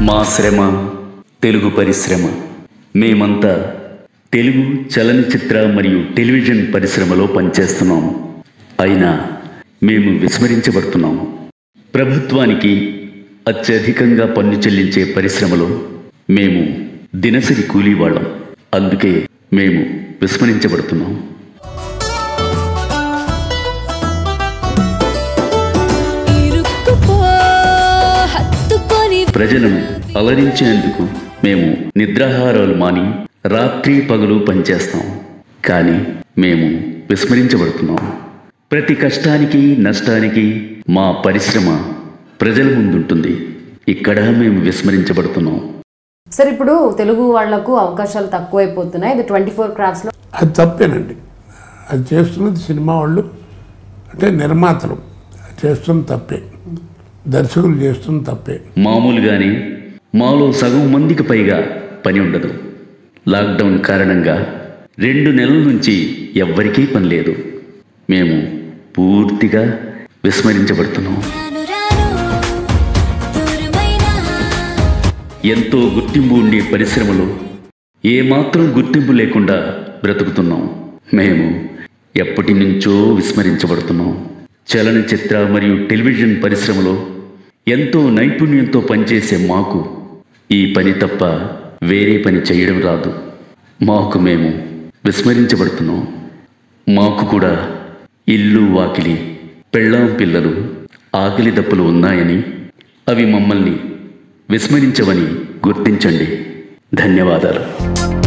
మా శ్రమ తెలుగు పరిశ్రమ. మేమంతా తెలుగు చలనచిత్ర మరియు టెలివిజన్ పరిశ్రమలో పనిచేస్తున్నాము అయినా మేము విస్మరించబడుతున్నాము ప్రభుత్వానికి అత్యధికంగా పన్ను చెల్లించే పరిశ్రమలో మేము దినసరి కూలీవాళ్ళం. అందుకే మేము విస్మరించబడుతున్నాం. ప్రజలను అలరించేందుకు మేము నిద్రాహారాలు మాని రాత్రి పగలు పనిచేస్తాం. కానీ మేము విస్మరించబడుతున్నాం. ప్రతి కష్టానికి నష్టానికి మా పరిశ్రమ ప్రజల ముందుంటుంది. ఇక్కడ మేము విస్మరించబడుతున్నాం. సార్ ఇప్పుడు తెలుగు వాళ్ళకు అవకాశాలు తక్కువైపోతున్నాయి. ఇది ట్వంటీ ఫోర్ క్రాఫ్ట్స్లో అది తప్పేనండి. అది చేస్తున్నది సినిమా వాళ్ళు అంటే నిర్మాతలు. చేస్తున్న తప్పే. దర్శకులు చేస్తున్న తప్పే. మామూలుగానే మాలో సగం మందికి పైగా పని ఉండదు. లాక్డౌన్ కారణంగా రెండు నెలల నుంచి ఎవ్వరికీ పని లేదు. మేము పూర్తిగా విస్మరించబడుతున్నాం. ఎంతో గుర్తింపు ఉండే పరిశ్రమలో ఏమాత్రం గుర్తింపు లేకుండా బ్రతుకుతున్నాం. మేము ఎప్పటి నుంచో విస్మరించబడుతున్నాం. చలనచిత్ర మరియు టెలివిజన్ పరిశ్రమలో ఎంతో నైపుణ్యంతో పనిచేసే మాకు ఈ పని తప్ప వేరే పని చేయడం రాదు. మాకు మేము విస్మరించబడుతున్నాం. మాకు కూడా ఇల్లు వాకిలి పెళ్ళాం పిల్లలు ఆకలి దప్పులు ఉన్నాయని అవి మమ్మల్ని విస్మరించవని గుర్తించండి. ధన్యవాదాలు.